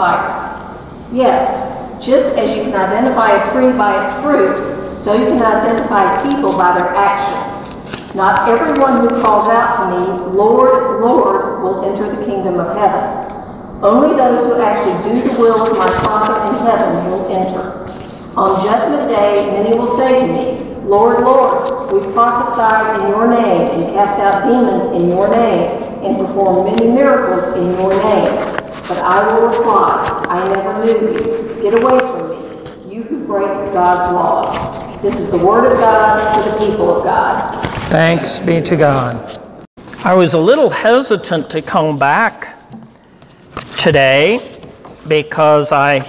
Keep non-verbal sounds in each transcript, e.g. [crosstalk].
fire. Yes, just as you can identify a tree by its fruit, so you can identify people by their actions. Not everyone who calls out to me, Lord, Lord, will enter the kingdom of heaven. Only those who actually do the will of my Father in heaven will enter. On judgment day, many will say to me, Lord, Lord, we prophesied in your name and cast out demons in your name and performed many miracles in your name. But I will reply, I never knew you. Get away from me, you who break God's laws. This is the word of God for the people of God. Thanks be to God. I was a little hesitant to come back today because I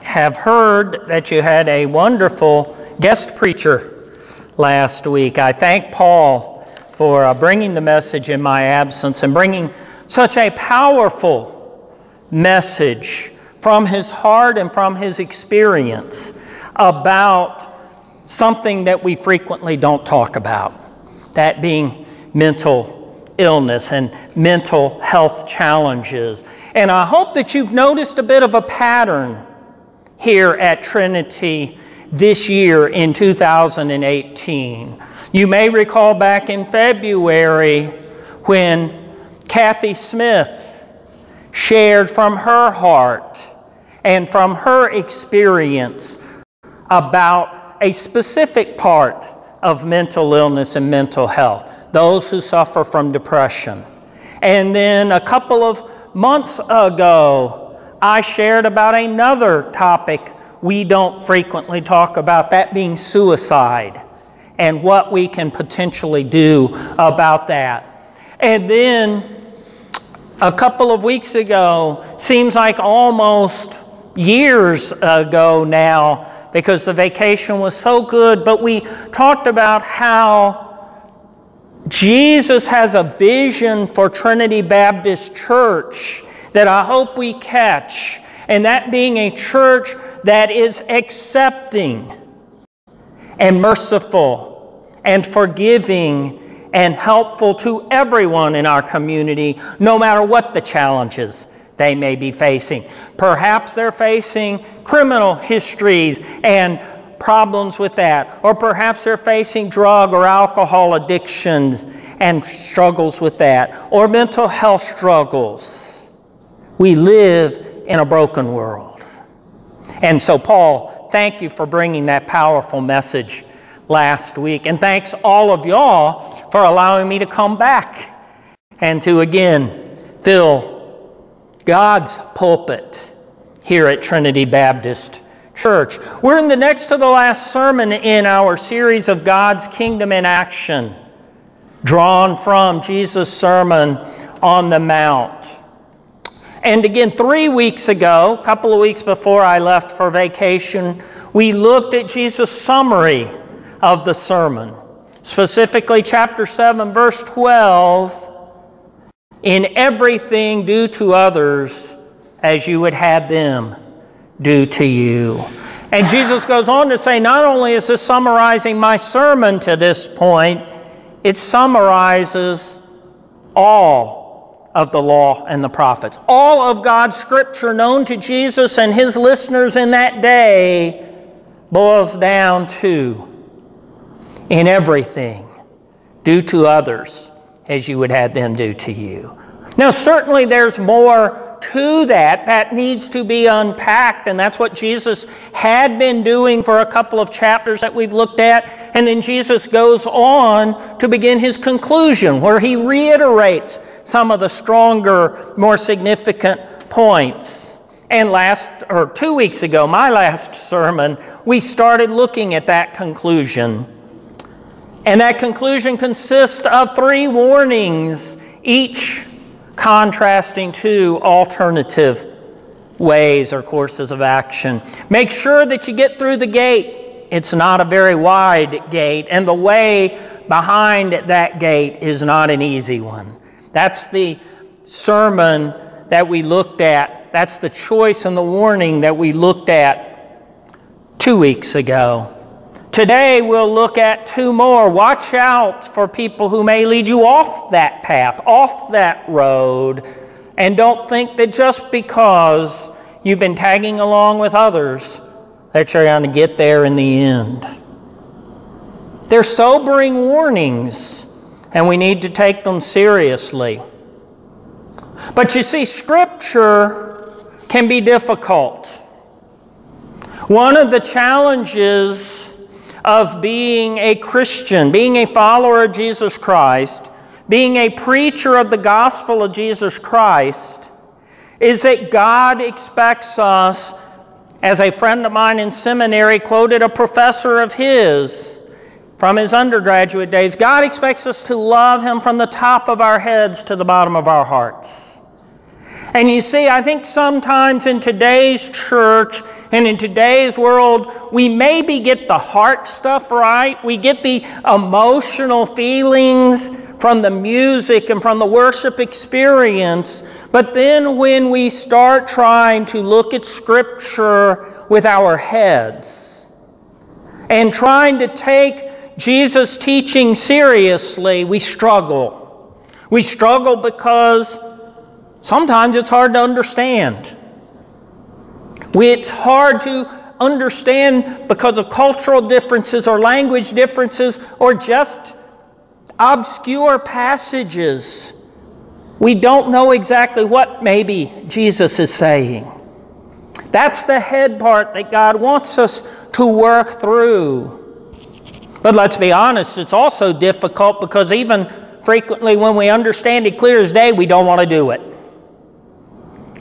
have heard that you had a wonderful guest preacher last week. I thank Paul for uh, bringing the message in my absence and bringing such a powerful message from his heart and from his experience about something that we frequently don't talk about that being mental illness and mental health challenges. And I hope that you've noticed a bit of a pattern here at Trinity this year in 2018. You may recall back in February when Kathy Smith shared from her heart and from her experience about a specific part of mental illness and mental health, those who suffer from depression. And then a couple of months ago, I shared about another topic we don't frequently talk about, that being suicide and what we can potentially do about that. And then a couple of weeks ago, seems like almost years ago now, because the vacation was so good, but we talked about how Jesus has a vision for Trinity Baptist Church that I hope we catch, and that being a church that is accepting and merciful and forgiving and helpful to everyone in our community, no matter what the challenges they may be facing. Perhaps they're facing criminal histories and problems with that, or perhaps they're facing drug or alcohol addictions and struggles with that, or mental health struggles. We live in a broken world. And so, Paul, thank you for bringing that powerful message last week. And thanks all of y'all for allowing me to come back and to again fill God's pulpit here at Trinity Baptist Church. We're in the next to the last sermon in our series of God's Kingdom in Action, drawn from Jesus' Sermon on the Mount. And again, three weeks ago, a couple of weeks before I left for vacation, we looked at Jesus' summary of the sermon, specifically chapter 7, verse 12 in everything, do to others as you would have them do to you. And Jesus goes on to say, not only is this summarizing my sermon to this point, it summarizes all of the law and the prophets. All of God's scripture known to Jesus and his listeners in that day boils down to in everything, do to others as you would have them do to you. Now, certainly there's more to that that needs to be unpacked, and that's what Jesus had been doing for a couple of chapters that we've looked at. And then Jesus goes on to begin his conclusion, where he reiterates some of the stronger, more significant points. And last, or two weeks ago, my last sermon, we started looking at that conclusion. And that conclusion consists of three warnings, each contrasting two alternative ways or courses of action. Make sure that you get through the gate. It's not a very wide gate, and the way behind that gate is not an easy one. That's the sermon that we looked at. That's the choice and the warning that we looked at two weeks ago. Today we'll look at two more. Watch out for people who may lead you off that path, off that road, and don't think that just because you've been tagging along with others that you're going to get there in the end. They're sobering warnings, and we need to take them seriously. But you see, Scripture can be difficult. One of the challenges of being a Christian, being a follower of Jesus Christ, being a preacher of the gospel of Jesus Christ, is that God expects us, as a friend of mine in seminary quoted a professor of his from his undergraduate days, God expects us to love Him from the top of our heads to the bottom of our hearts. And you see, I think sometimes in today's church and in today's world, we maybe get the heart stuff right. We get the emotional feelings from the music and from the worship experience. But then when we start trying to look at Scripture with our heads and trying to take Jesus' teaching seriously, we struggle. We struggle because Sometimes it's hard to understand. It's hard to understand because of cultural differences or language differences or just obscure passages. We don't know exactly what maybe Jesus is saying. That's the head part that God wants us to work through. But let's be honest, it's also difficult because even frequently when we understand it clear as day, we don't want to do it.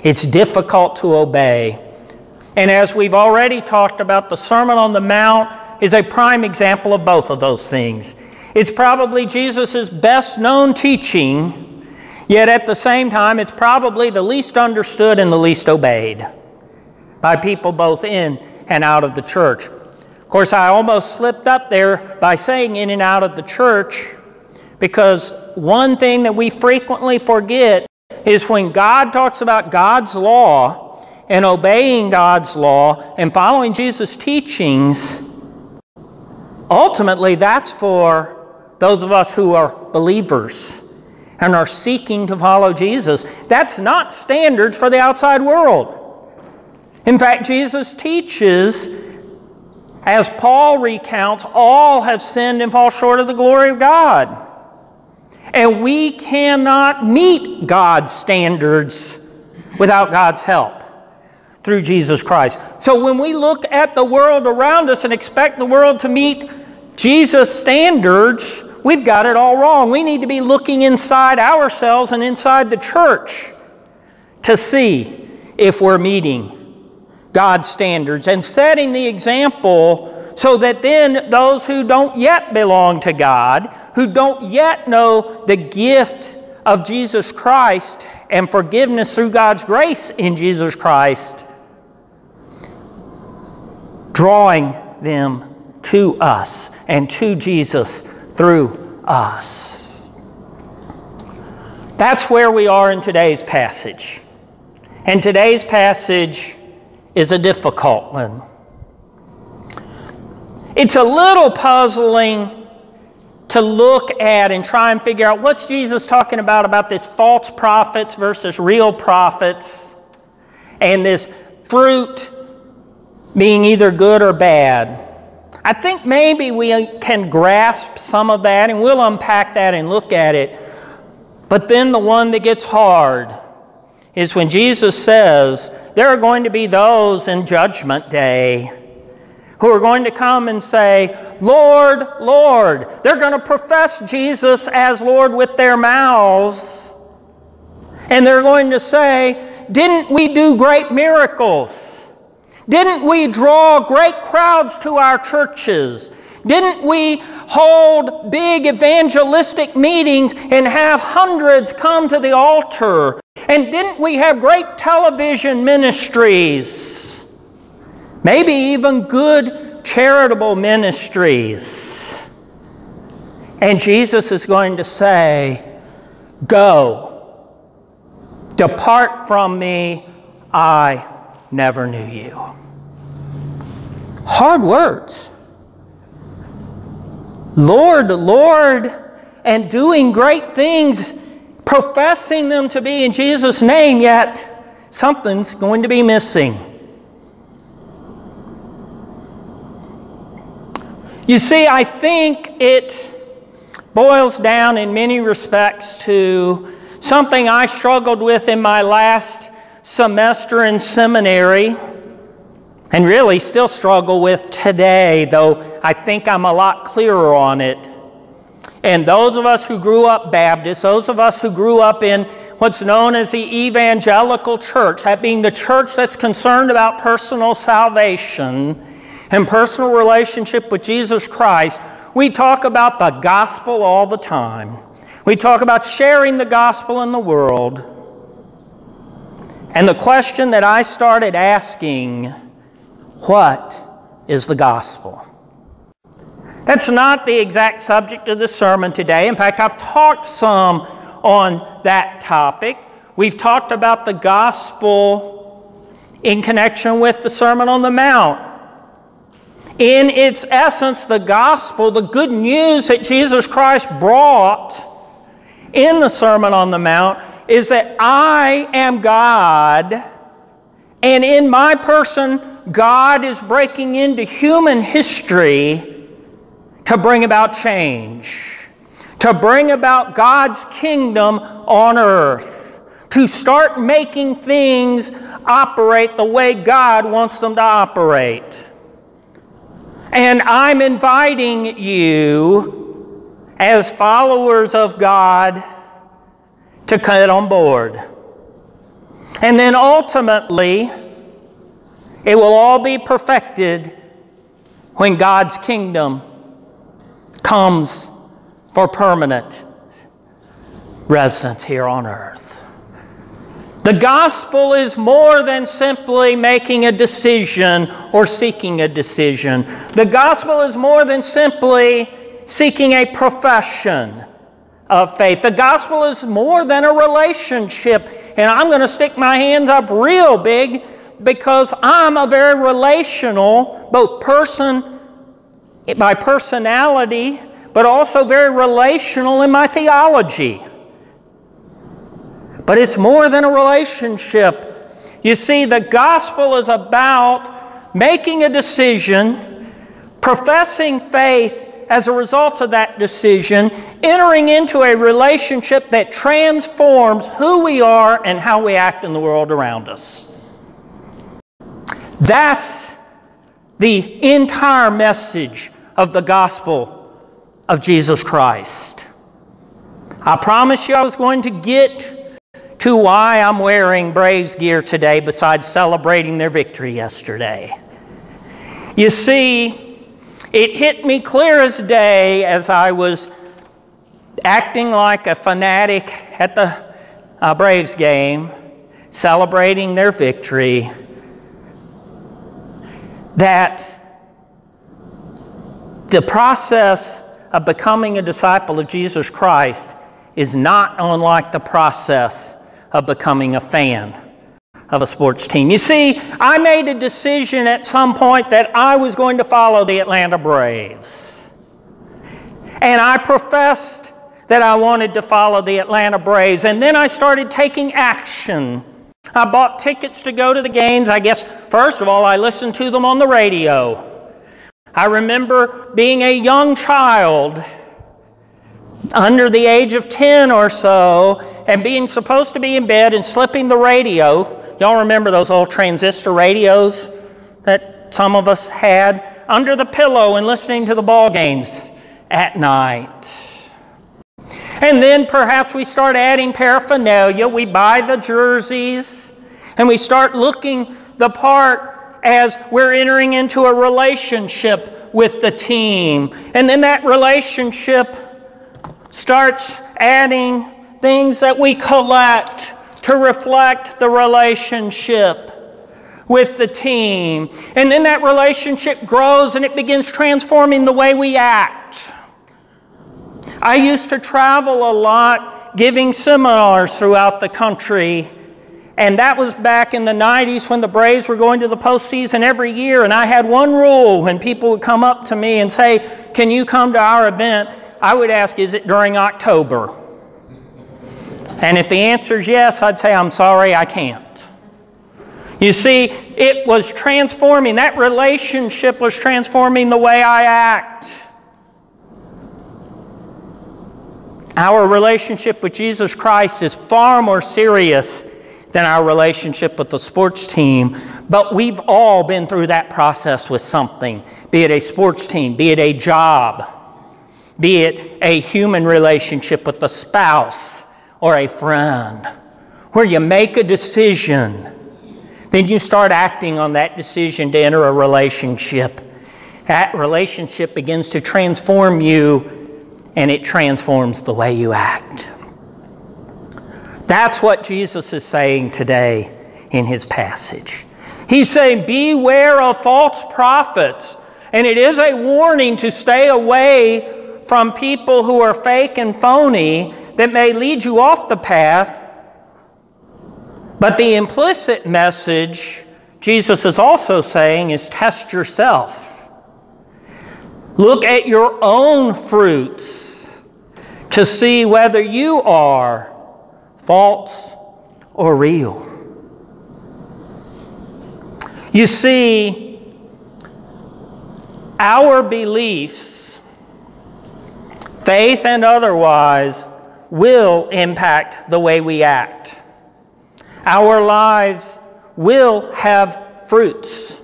It's difficult to obey. And as we've already talked about, the Sermon on the Mount is a prime example of both of those things. It's probably Jesus' best known teaching, yet at the same time, it's probably the least understood and the least obeyed by people both in and out of the church. Of course, I almost slipped up there by saying in and out of the church because one thing that we frequently forget is when God talks about God's law and obeying God's law and following Jesus' teachings, ultimately that's for those of us who are believers and are seeking to follow Jesus. That's not standards for the outside world. In fact, Jesus teaches, as Paul recounts, all have sinned and fall short of the glory of God. And we cannot meet God's standards without God's help through Jesus Christ. So when we look at the world around us and expect the world to meet Jesus' standards, we've got it all wrong. We need to be looking inside ourselves and inside the church to see if we're meeting God's standards and setting the example so that then those who don't yet belong to God, who don't yet know the gift of Jesus Christ and forgiveness through God's grace in Jesus Christ, drawing them to us and to Jesus through us. That's where we are in today's passage. And today's passage is a difficult one. It's a little puzzling to look at and try and figure out what's Jesus talking about about this false prophets versus real prophets and this fruit being either good or bad. I think maybe we can grasp some of that and we'll unpack that and look at it. But then the one that gets hard is when Jesus says, There are going to be those in Judgment Day who are going to come and say, Lord, Lord. They're going to profess Jesus as Lord with their mouths. And they're going to say, Didn't we do great miracles? Didn't we draw great crowds to our churches? Didn't we hold big evangelistic meetings and have hundreds come to the altar? And didn't we have great television ministries? Maybe even good charitable ministries. And Jesus is going to say, Go, depart from me, I never knew you. Hard words. Lord, Lord, and doing great things, professing them to be in Jesus' name, yet something's going to be missing. You see, I think it boils down in many respects to something I struggled with in my last semester in seminary and really still struggle with today, though I think I'm a lot clearer on it. And those of us who grew up Baptist, those of us who grew up in what's known as the evangelical church, that being the church that's concerned about personal salvation, and personal relationship with Jesus Christ, we talk about the gospel all the time. We talk about sharing the gospel in the world. And the question that I started asking, what is the gospel? That's not the exact subject of the sermon today. In fact, I've talked some on that topic. We've talked about the gospel in connection with the Sermon on the Mount. In its essence, the gospel, the good news that Jesus Christ brought in the Sermon on the Mount, is that I am God, and in my person, God is breaking into human history to bring about change, to bring about God's kingdom on earth, to start making things operate the way God wants them to operate. And I'm inviting you, as followers of God, to get on board. And then ultimately, it will all be perfected when God's kingdom comes for permanent residence here on earth. The gospel is more than simply making a decision or seeking a decision. The gospel is more than simply seeking a profession of faith. The gospel is more than a relationship. And I'm going to stick my hands up real big because I'm a very relational, both person by personality, but also very relational in my theology. But it's more than a relationship. You see, the gospel is about making a decision, professing faith as a result of that decision, entering into a relationship that transforms who we are and how we act in the world around us. That's the entire message of the gospel of Jesus Christ. I promised you I was going to get to why I'm wearing Braves gear today besides celebrating their victory yesterday. You see, it hit me clear as day as I was acting like a fanatic at the uh, Braves game, celebrating their victory, that the process of becoming a disciple of Jesus Christ is not unlike the process of becoming a fan of a sports team. You see, I made a decision at some point that I was going to follow the Atlanta Braves. And I professed that I wanted to follow the Atlanta Braves. And then I started taking action. I bought tickets to go to the games. I guess, first of all, I listened to them on the radio. I remember being a young child under the age of 10 or so and being supposed to be in bed and slipping the radio. Y'all remember those old transistor radios that some of us had under the pillow and listening to the ball games at night. And then perhaps we start adding paraphernalia. We buy the jerseys and we start looking the part as we're entering into a relationship with the team. And then that relationship starts adding things that we collect to reflect the relationship with the team. And then that relationship grows and it begins transforming the way we act. I used to travel a lot giving seminars throughout the country. And that was back in the 90s when the Braves were going to the postseason every year. And I had one rule when people would come up to me and say, Can you come to our event? I would ask, Is it during October? And if the answer is yes, I'd say, I'm sorry, I can't. You see, it was transforming, that relationship was transforming the way I act. Our relationship with Jesus Christ is far more serious than our relationship with the sports team. But we've all been through that process with something, be it a sports team, be it a job, be it a human relationship with a spouse or a friend, where you make a decision, then you start acting on that decision to enter a relationship. That relationship begins to transform you and it transforms the way you act. That's what Jesus is saying today in his passage. He's saying, Beware of false prophets. And it is a warning to stay away from people who are fake and phony that may lead you off the path. But the implicit message Jesus is also saying is test yourself. Look at your own fruits to see whether you are false or real. You see, our beliefs, faith and otherwise, will impact the way we act. Our lives will have fruits.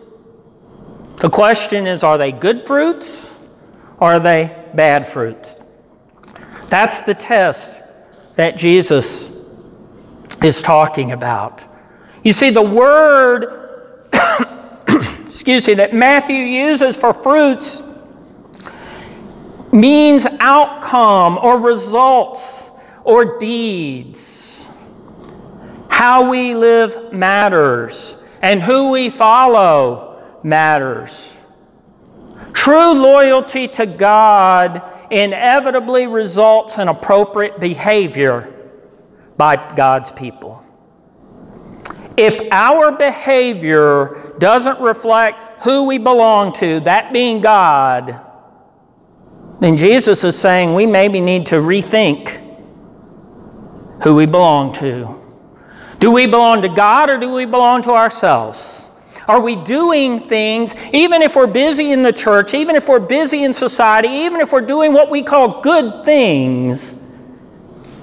The question is are they good fruits or are they bad fruits? That's the test that Jesus is talking about. You see, the word, [coughs] excuse me, that Matthew uses for fruits means outcome or results or deeds. How we live matters, and who we follow matters. True loyalty to God inevitably results in appropriate behavior by God's people. If our behavior doesn't reflect who we belong to, that being God, then Jesus is saying we maybe need to rethink who we belong to. Do we belong to God or do we belong to ourselves? Are we doing things, even if we're busy in the church, even if we're busy in society, even if we're doing what we call good things?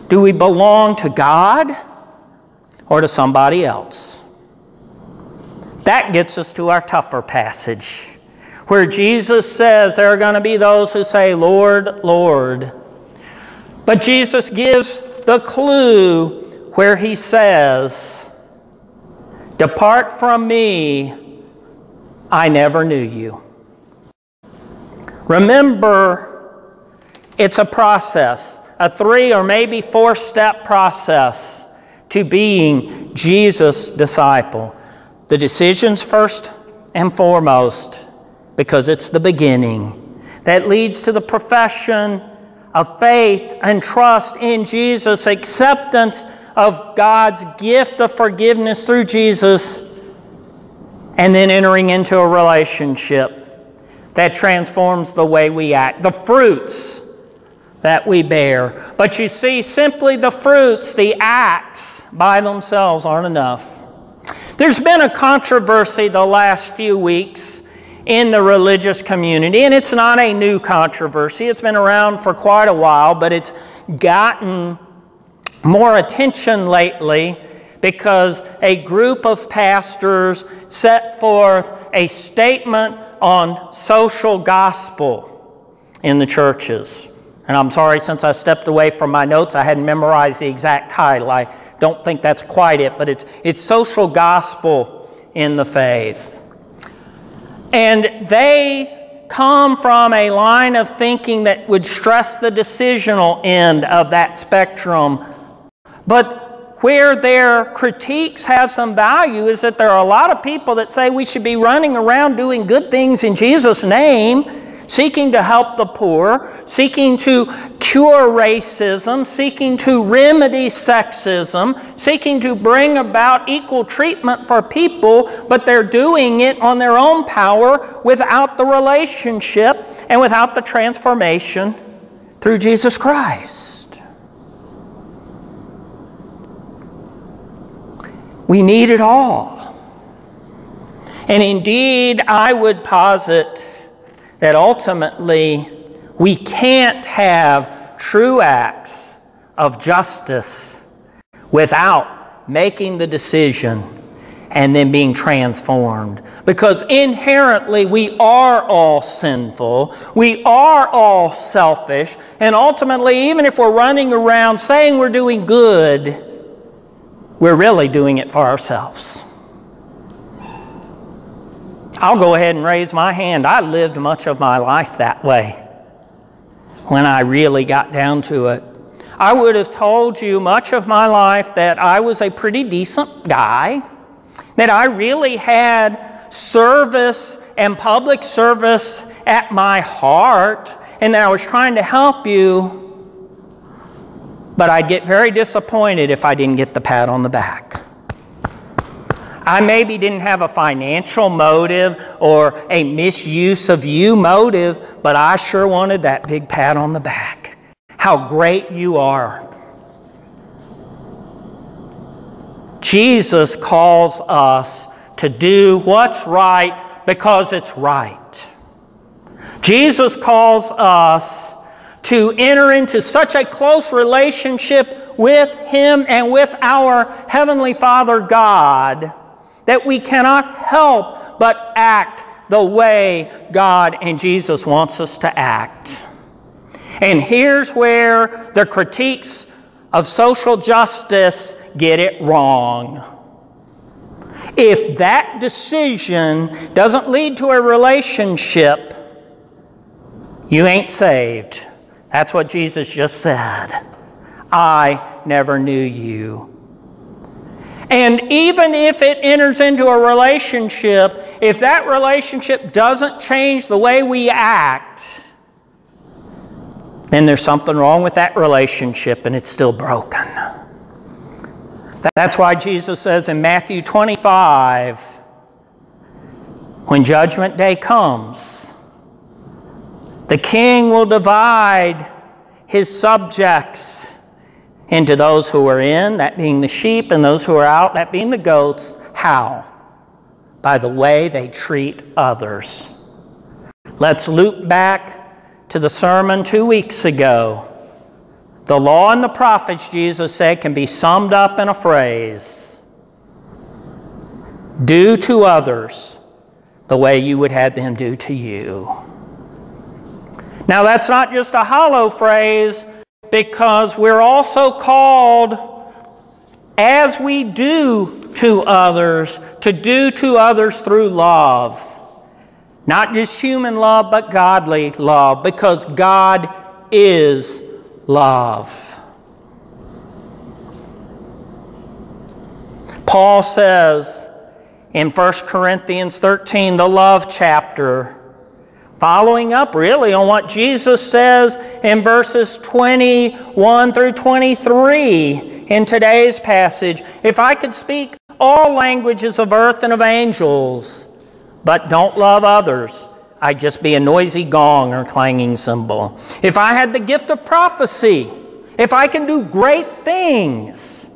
Do we belong to God or to somebody else? That gets us to our tougher passage, where Jesus says there are going to be those who say, Lord, Lord. But Jesus gives the clue where he says, Depart from me, I never knew you. Remember, it's a process a three or maybe four step process to being Jesus' disciple. The decision's first and foremost because it's the beginning that leads to the profession of faith and trust in Jesus, acceptance of God's gift of forgiveness through Jesus, and then entering into a relationship that transforms the way we act. The fruits that we bear. But you see, simply the fruits, the acts by themselves aren't enough. There's been a controversy the last few weeks in the religious community, and it's not a new controversy. It's been around for quite a while, but it's gotten more attention lately because a group of pastors set forth a statement on social gospel in the churches. And I'm sorry, since I stepped away from my notes, I hadn't memorized the exact title. I don't think that's quite it, but it's, it's social gospel in the faith. And they come from a line of thinking that would stress the decisional end of that spectrum. But where their critiques have some value is that there are a lot of people that say we should be running around doing good things in Jesus' name seeking to help the poor, seeking to cure racism, seeking to remedy sexism, seeking to bring about equal treatment for people, but they're doing it on their own power without the relationship and without the transformation through Jesus Christ. We need it all. And indeed, I would posit that ultimately we can't have true acts of justice without making the decision and then being transformed. Because inherently we are all sinful, we are all selfish, and ultimately, even if we're running around saying we're doing good, we're really doing it for ourselves. I'll go ahead and raise my hand. I lived much of my life that way when I really got down to it. I would have told you much of my life that I was a pretty decent guy, that I really had service and public service at my heart, and that I was trying to help you, but I'd get very disappointed if I didn't get the pat on the back. I maybe didn't have a financial motive or a misuse of you motive, but I sure wanted that big pat on the back. How great you are. Jesus calls us to do what's right because it's right. Jesus calls us to enter into such a close relationship with Him and with our Heavenly Father God that we cannot help but act the way God and Jesus wants us to act. And here's where the critiques of social justice get it wrong. If that decision doesn't lead to a relationship, you ain't saved. That's what Jesus just said. I never knew you. And even if it enters into a relationship, if that relationship doesn't change the way we act, then there's something wrong with that relationship and it's still broken. That's why Jesus says in Matthew 25 when Judgment Day comes, the king will divide his subjects into those who are in, that being the sheep, and those who are out, that being the goats. How? By the way they treat others. Let's loop back to the sermon two weeks ago. The law and the prophets, Jesus said, can be summed up in a phrase Do to others the way you would have them do to you. Now, that's not just a hollow phrase because we're also called, as we do to others, to do to others through love. Not just human love, but godly love, because God is love. Paul says in 1 Corinthians 13, the love chapter, following up really on what Jesus says in verses 21 through 23 in today's passage. If I could speak all languages of earth and of angels, but don't love others, I'd just be a noisy gong or clanging cymbal. If I had the gift of prophecy, if I can do great things,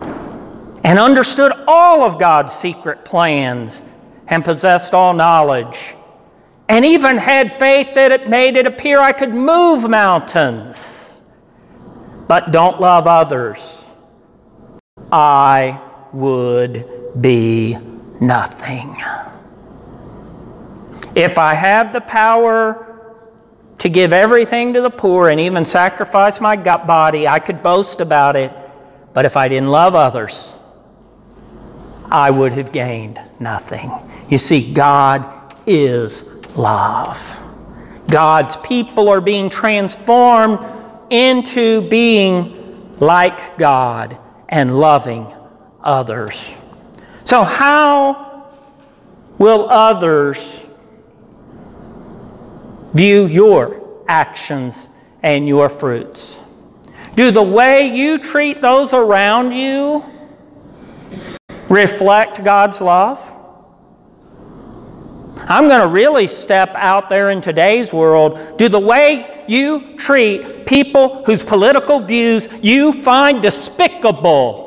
and understood all of God's secret plans and possessed all knowledge, and even had faith that it made it appear I could move mountains, but don't love others, I would be nothing. If I have the power to give everything to the poor and even sacrifice my body, I could boast about it. But if I didn't love others, I would have gained nothing. You see, God is love. God's people are being transformed into being like God and loving others. So, how will others view your actions and your fruits? Do the way you treat those around you reflect God's love? I'm going to really step out there in today's world. Do the way you treat people whose political views you find despicable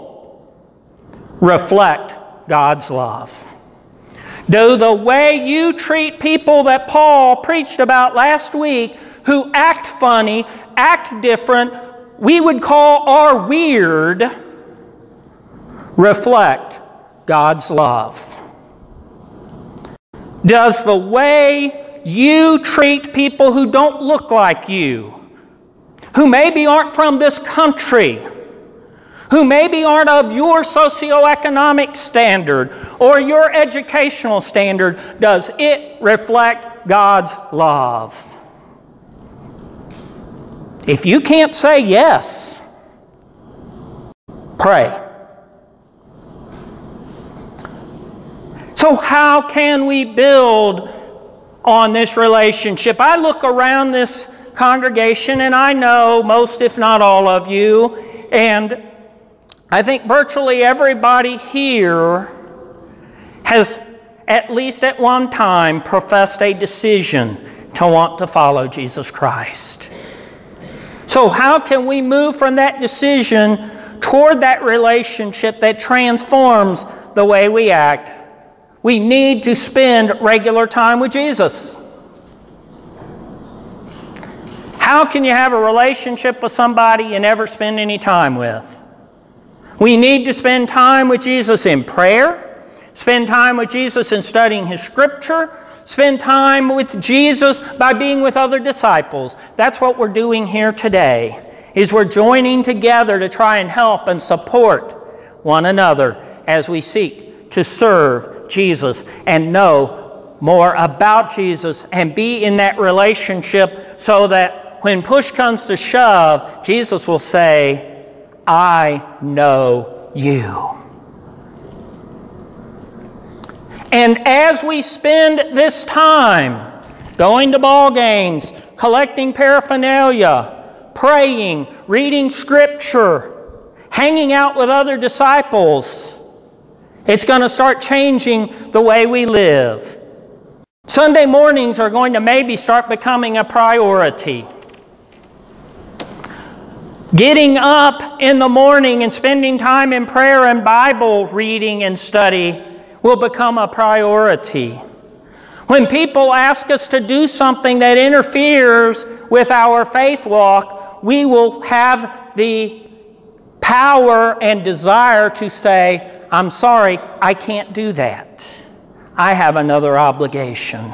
reflect God's love? Do the way you treat people that Paul preached about last week who act funny, act different, we would call are weird, reflect God's love? Does the way you treat people who don't look like you, who maybe aren't from this country, who maybe aren't of your socioeconomic standard or your educational standard, does it reflect God's love? If you can't say yes, pray. So, how can we build on this relationship? I look around this congregation and I know most, if not all of you, and I think virtually everybody here has, at least at one time, professed a decision to want to follow Jesus Christ. So, how can we move from that decision toward that relationship that transforms the way we act? We need to spend regular time with Jesus. How can you have a relationship with somebody you never spend any time with? We need to spend time with Jesus in prayer, spend time with Jesus in studying His Scripture, spend time with Jesus by being with other disciples. That's what we're doing here today. Is we're joining together to try and help and support one another as we seek to serve Jesus and know more about Jesus and be in that relationship so that when push comes to shove, Jesus will say, I know you. And as we spend this time going to ball games, collecting paraphernalia, praying, reading scripture, hanging out with other disciples, it's going to start changing the way we live. Sunday mornings are going to maybe start becoming a priority. Getting up in the morning and spending time in prayer and Bible reading and study will become a priority. When people ask us to do something that interferes with our faith walk, we will have the power and desire to say, I'm sorry, I can't do that. I have another obligation.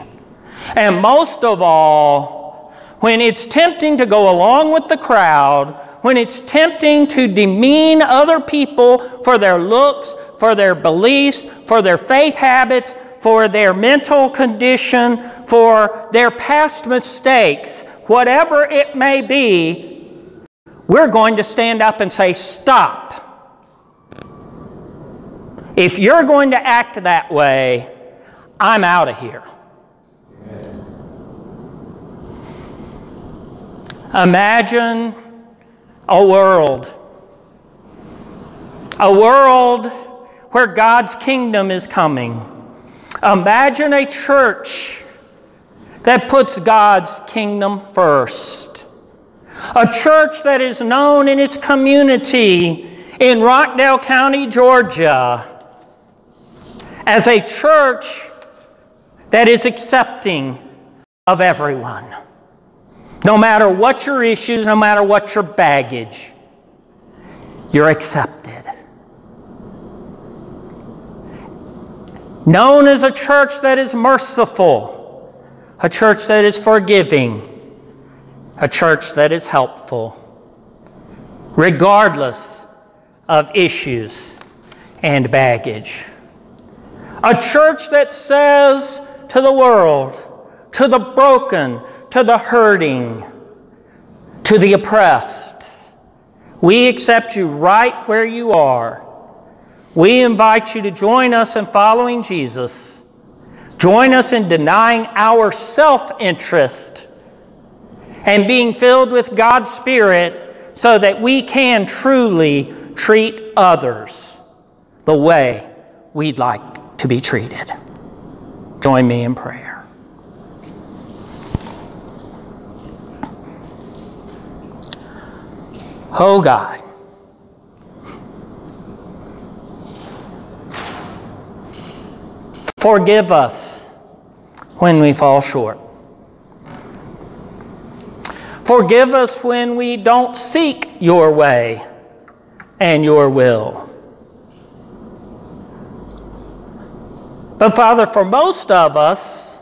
And most of all, when it's tempting to go along with the crowd, when it's tempting to demean other people for their looks, for their beliefs, for their faith habits, for their mental condition, for their past mistakes, whatever it may be, we're going to stand up and say, Stop. If you're going to act that way, I'm out of here. Imagine a world. A world where God's kingdom is coming. Imagine a church that puts God's kingdom first. A church that is known in its community in Rockdale County, Georgia, as a church that is accepting of everyone. No matter what your issues, no matter what your baggage, you're accepted. Known as a church that is merciful, a church that is forgiving, a church that is helpful, regardless of issues and baggage. A church that says to the world, to the broken, to the hurting, to the oppressed. We accept you right where you are. We invite you to join us in following Jesus. Join us in denying our self interest and being filled with God's Spirit so that we can truly treat others the way we'd like to be treated. Join me in prayer. Oh God, forgive us when we fall short. Forgive us when we don't seek your way and your will. But Father, for most of us,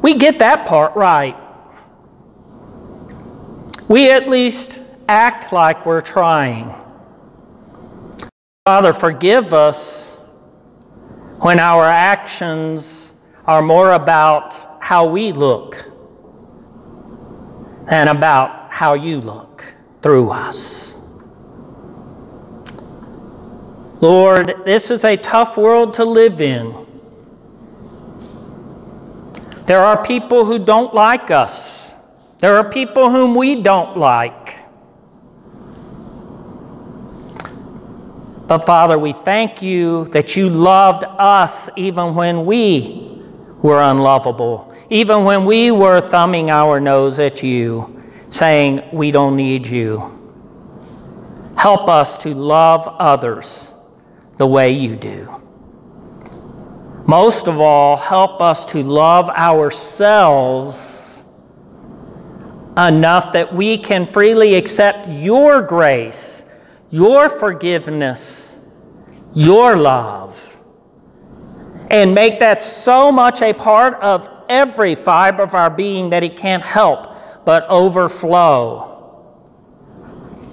we get that part right. We at least act like we're trying. Father, forgive us when our actions are more about how we look than about how you look through us. Lord, this is a tough world to live in. There are people who don't like us. There are people whom we don't like. But Father, we thank you that you loved us even when we were unlovable, even when we were thumbing our nose at you, saying, We don't need you. Help us to love others the way you do. Most of all, help us to love ourselves enough that we can freely accept your grace, your forgiveness, your love, and make that so much a part of every fiber of our being that it can't help but overflow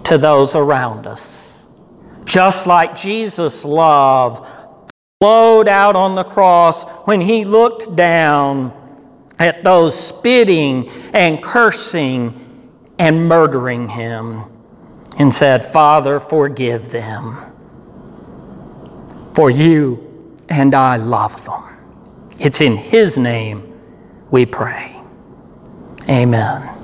to those around us just like Jesus' love flowed out on the cross when he looked down at those spitting and cursing and murdering him and said, Father, forgive them, for you and I love them. It's in his name we pray. Amen.